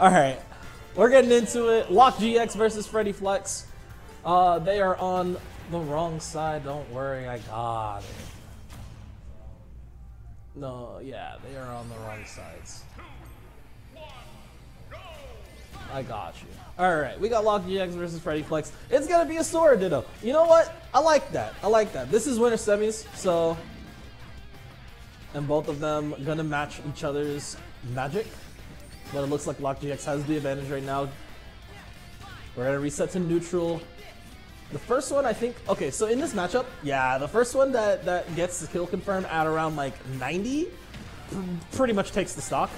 All right, we're getting into it. Lock GX versus Freddy Flex. Uh, they are on the wrong side. Don't worry, I got it. No, yeah, they are on the wrong sides. I got you. Alright, we got Lock GX versus Freddy Flex. It's gonna be a Sora Ditto. You know what? I like that. I like that. This is winners semis, so... And both of them gonna match each other's magic. But it looks like Lock GX has the advantage right now. We're gonna reset to neutral. The first one, I think, okay, so in this matchup, yeah, the first one that, that gets the kill confirmed at around like 90 pretty much takes the stock.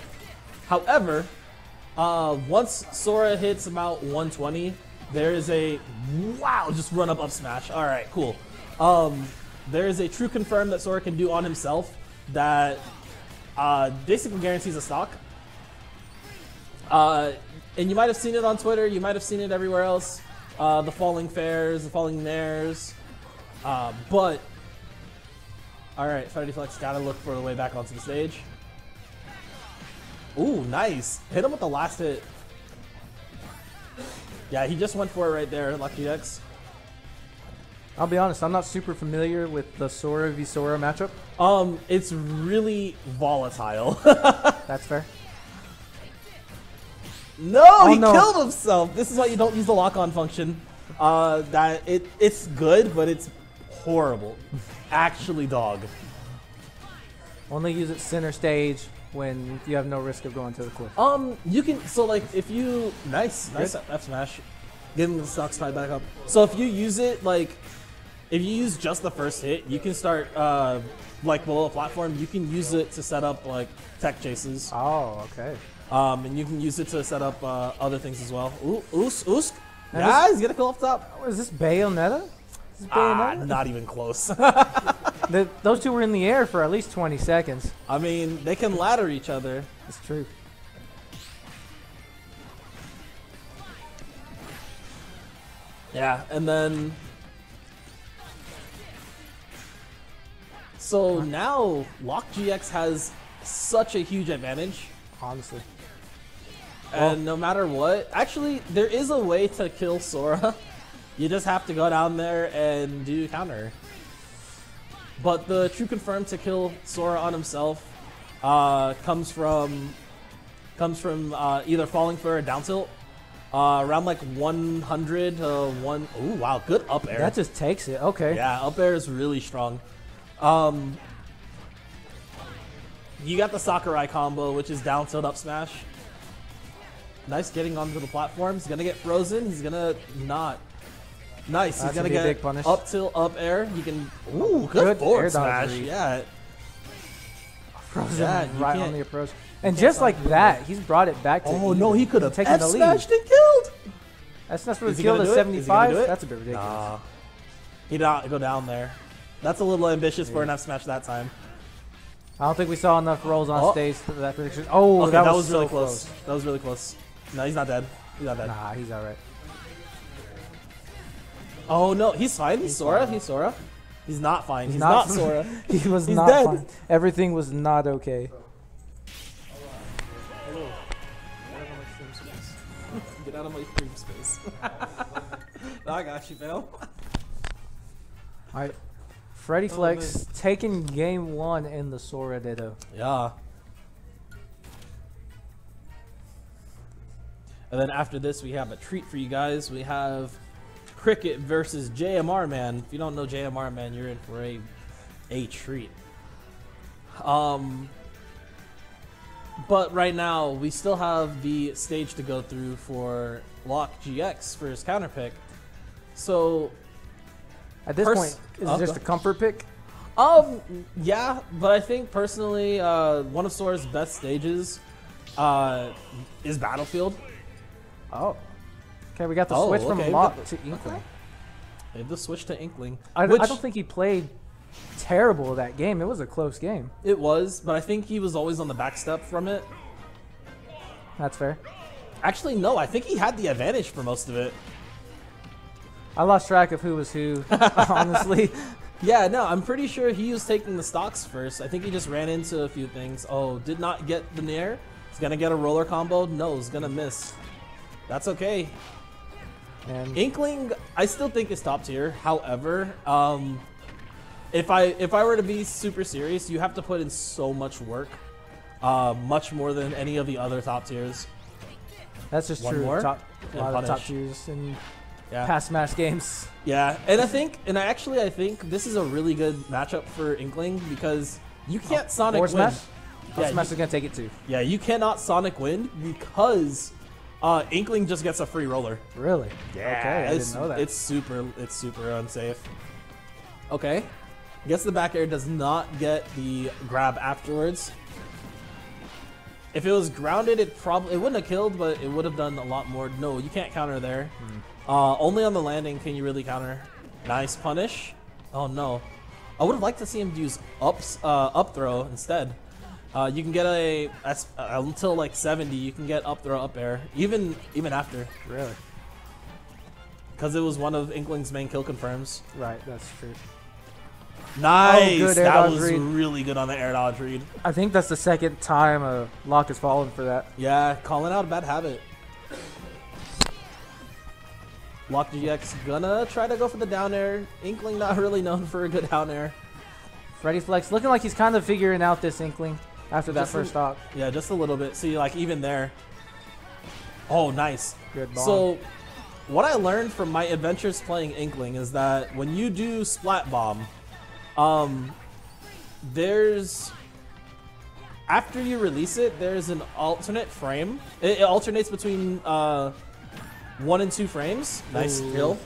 However, uh, once Sora hits about 120, there is a, wow, just run up up smash. All right, cool. Um, there is a true confirm that Sora can do on himself that uh, basically guarantees a stock. Uh, and you might have seen it on Twitter, you might have seen it everywhere else uh, the falling fairs, the falling nairs. Uh, but, alright, Freddy Flex gotta look for the way back onto the stage. Ooh, nice. Hit him with the last hit. Yeah, he just went for it right there, Lock GX. I'll be honest, I'm not super familiar with the Sora v Sora matchup. Um, it's really volatile. That's fair. No, oh, he no. killed himself. This is why you don't use the lock-on function. Uh, that it it's good, but it's horrible. Actually, dog. Only use it center stage when you have no risk of going to the cliff. Um, you can so like if you nice nice F smash, getting the stock slide back up. So if you use it like if you use just the first hit, you can start uh like below the platform. You can use it to set up like tech chases. Oh, okay. Um, and you can use it to set up uh, other things as well. Ooh, Oosk, Oosk. Yeah, he's gonna kill off top. What is this Bayonetta? Is ah, not even close. the, those two were in the air for at least 20 seconds. I mean, they can ladder each other. It's true. Yeah, and then... So now, Lock GX has such a huge advantage. Honestly. And no matter what, actually, there is a way to kill Sora. you just have to go down there and do counter. But the true confirm to kill Sora on himself uh, comes from comes from uh, either falling for a down tilt uh, around like 100 uh, one. Ooh, wow, good up air. That just takes it. Okay. Yeah, up air is really strong. Um, you got the Sakurai combo, which is down tilt up smash. Nice getting onto the platform. He's gonna get frozen. He's gonna not. Nice. That's He's gonna get up till up air. He can. Ooh, good, good forward smash. Yeah. Frozen yeah, right on the approach. And just like that, he's brought it back to. Oh no, he could have taken the lead. smashed and killed. That's not supposed to kill at 75. That's a bit ridiculous. Nah. He did not go down there. That's a little ambitious yeah. for an F smash that time. I don't think we saw enough rolls on oh. stage for that prediction. Oh, okay, that, that, was, was so really close. close. That was really close. No, he's not dead. He's not dead. Nah, he's alright. Oh no, he's fine. He's, he's Sora. Fine. He's Sora. He's not fine. He's, he's not, not Sora. he was he's not dead. fine. Everything was not okay. Get out of my stream space. I got you, Bill. Alright. Freddy oh, Flex taking game one in the Sora Ditto. Yeah. And then after this, we have a treat for you guys. We have Cricket versus JMR Man. If you don't know JMR Man, you're in for a a treat. Um, but right now, we still have the stage to go through for Lock GX for his counter pick. So, at this point, is it just a comfort pick? Um, yeah, but I think personally, uh, one of Sora's best stages uh, is Battlefield. Oh. Okay, we got the oh, switch okay. from Lock to Inkling. Okay. The switch to Inkling. I, which, I don't think he played terrible that game. It was a close game. It was, but I think he was always on the back step from it. That's fair. Actually, no. I think he had the advantage for most of it. I lost track of who was who, honestly. Yeah, no, I'm pretty sure he was taking the stocks first. I think he just ran into a few things. Oh, did not get the Nair. He's gonna get a roller combo. No, he's gonna miss. That's okay. And Inkling, I still think is top tier. However, um, if I if I were to be super serious, you have to put in so much work, uh, much more than any of the other top tiers. That's just One true. More, top, a lot punish. of top tiers in yeah. past Smash games. Yeah, and I think, and I actually I think this is a really good matchup for Inkling because you can't oh, Sonic win. Smash? Yeah, Smash is gonna take it too. Yeah, you cannot Sonic win because uh, Inkling just gets a free roller. Really? Yeah. Okay, I didn't know that. It's super, it's super unsafe. Okay. Gets the back air, does not get the grab afterwards. If it was grounded, it probably it wouldn't have killed, but it would have done a lot more. No, you can't counter there. Hmm. Uh, only on the landing can you really counter. Nice punish. Oh no. I would have liked to see him use ups, uh, up throw instead. Uh, you can get a uh, until like 70. You can get up throw up air even even after. Really? Because it was one of Inkling's main kill confirms. Right, that's true. Nice. Oh, that was read. really good on the air dodge read. I think that's the second time a lock has fallen for that. Yeah, calling out a bad habit. Lock GX gonna try to go for the down air. Inkling not really known for a good down air. Freddy Flex looking like he's kind of figuring out this Inkling after that just first stop. Yeah, just a little bit. See, like even there. Oh, nice. Good ball. So, what I learned from my adventures playing Inkling is that when you do Splat Bomb, um, there's after you release it, there's an alternate frame. It, it alternates between uh, one and two frames. Nice Ooh. kill.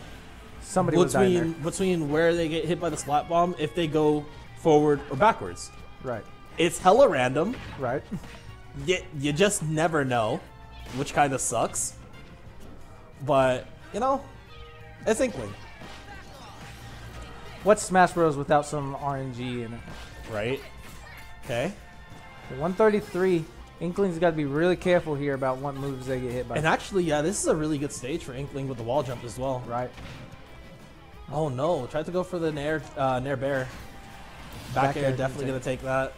Somebody between between where they get hit by the splat bomb if they go forward or backwards. Right. It's hella random. Right. You, you just never know, which kind of sucks. But, you know, it's Inkling. What's Smash Bros. without some RNG in it? Right. Okay. 133 Inkling's got to be really careful here about what moves they get hit by. And actually, yeah, this is a really good stage for Inkling with the wall jump as well. Right. Oh no, tried to go for the Nair, uh, Nair Bear. Back, Back air, definitely going to take that.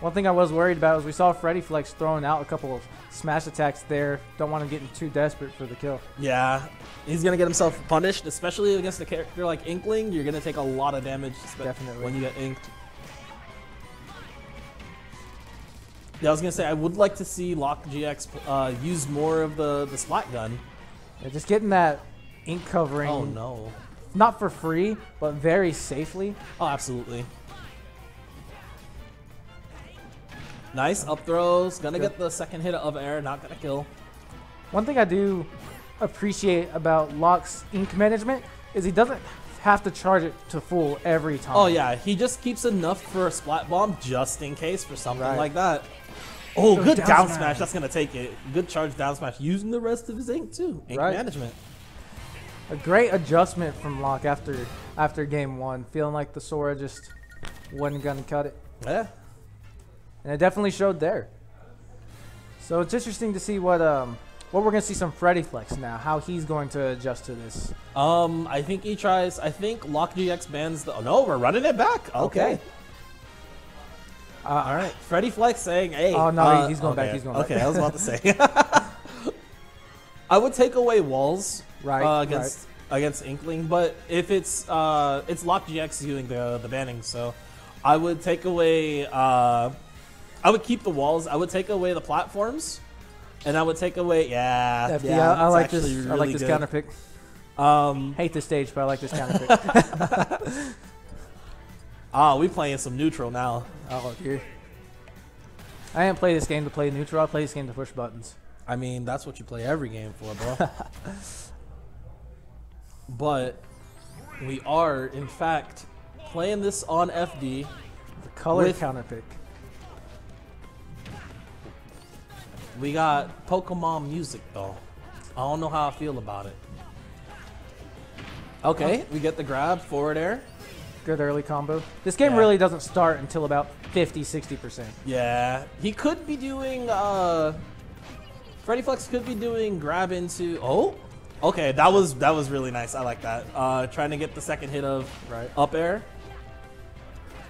One thing I was worried about was we saw Freddy Flex throwing out a couple of smash attacks there. Don't want him getting too desperate for the kill. Yeah, he's going to get himself punished, especially against a character like Inkling. You're going to take a lot of damage Definitely. when you get inked. Yeah, I was gonna say I would like to see Lock GX uh, use more of the the splat gun. Yeah, just getting that ink covering. Oh no! Not for free, but very safely. Oh, absolutely. Nice up throws. Gonna Good. get the second hit of air. Not gonna kill. One thing I do appreciate about Lock's ink management is he doesn't have to charge it to full every time. Oh yeah, he just keeps enough for a splat bomb just in case for something right. like that. Oh, good down, down smash. smash. That's gonna take it. Good charge down smash. Using the rest of his ink too. Ink right. management. A great adjustment from Lock after after game one. Feeling like the Sora just wasn't gonna cut it. Yeah. And it definitely showed there. So it's interesting to see what um what we're gonna see some Freddy Flex now. How he's going to adjust to this. Um, I think he tries. I think Lock GX bans the. Oh no, we're running it back. Okay. okay. Uh, all right, Freddy Flex saying, "Hey." Oh no, uh, he's going okay. back. He's going okay, back. Okay, I was about to say. I would take away walls right, uh, against right. against Inkling, but if it's uh, it's Lock GX doing the the banning, so I would take away. Uh, I would keep the walls. I would take away the platforms, and I would take away. Yeah, yeah. yeah I, like this. Really I like this good. counter pick. Um, Hate this stage, but I like this counter pick. Oh, we playing some neutral now. Oh, here. I didn't play this game to play neutral. I play this game to push buttons. I mean, that's what you play every game for, bro. but we are, in fact, playing this on FD. The color counter pick. We got Pokemon music, though. I don't know how I feel about it. Okay, we get the grab, forward air. Good early combo. This game yeah. really doesn't start until about 50, 60%. Yeah. He could be doing, uh, Freddy Flex could be doing grab into, oh, okay. That was, that was really nice. I like that. Uh, trying to get the second hit of right. up air.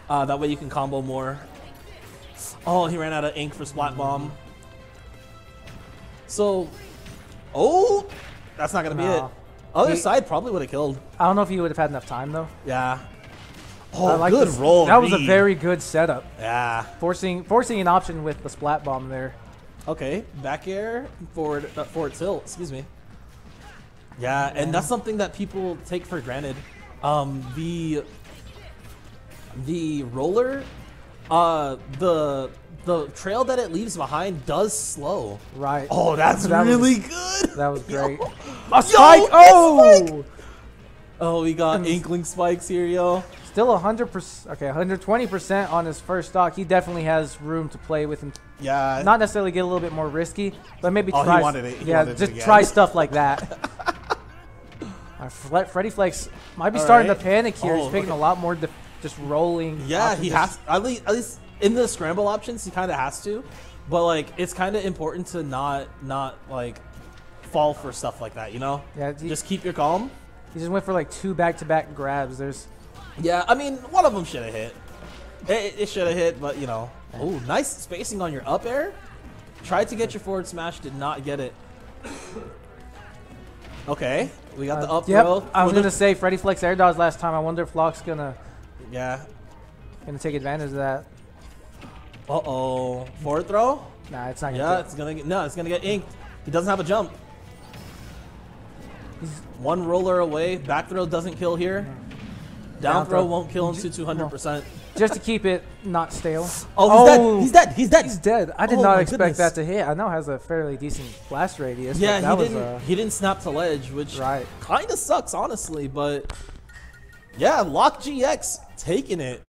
Uh, that way you can combo more. Oh, he ran out of ink for Splat Bomb. So, oh, that's not gonna be it. Other He- side probably would have killed. I don't know if he would have had enough time though. Yeah. Oh, like good this- roll. That was a very good setup. Yeah. Forcing forcing an option with the splat bomb there. Okay. Back air, forward, uh, forward tilt. Excuse me. Yeah, and that's something that people take for granted. Um, the the roller, uh, the the trail that it leaves behind does slow. Right. Oh, that's That was- really good. That was great. Yo. A spike! Yo, Oh! Oh, we got inkling spikes here, yo. Still 100%. Okay, 120% on his first stock. He definitely has room to play with and Yeah. not necessarily get a little bit more risky, but maybe Oh, he try. wanted it. He yeah, wanted just again. try stuff like that. Fle- Freddy Flex might be All starting right. to panic here. Oh, He's picking okay. a lot more def- just rolling. Yeah, he has at least at least in the scramble options he kind of has to, but like it's kind of important to not not like fall for stuff like that, you know? Yeah, he, Just keep your calm. he just went for like two back-to-back grabs. There's Yeah, I mean one of them should have hit. It, it should have hit, but you know. Oh, nice spacing on your up air. Tried to get your forward smash, did not get it. Okay, we got the uh, up yep. throw. I was gonna say Freddy Flex air dodge last time. I wonder if Lock's gonna Yeah. gonna take advantage of that. Uh oh. Forward throw. Nah, it's not gonna. Yeah, it's gonna get no, it's gonna get inked. He doesn't have a jump. He's- One roller away. Back throw doesn't kill here. Down, Down throw, won't kill him to 200%. just to keep it not stale. Oh, he's dead. He's dead. He's dead. He's dead. I did Oh not expect goodness. that to hit. I know it has a fairly decent blast radius. Yeah, but that he was, didn't. uh, he didn't snap to ledge, which Right. kind of sucks, honestly. But yeah, Lock GX taking it.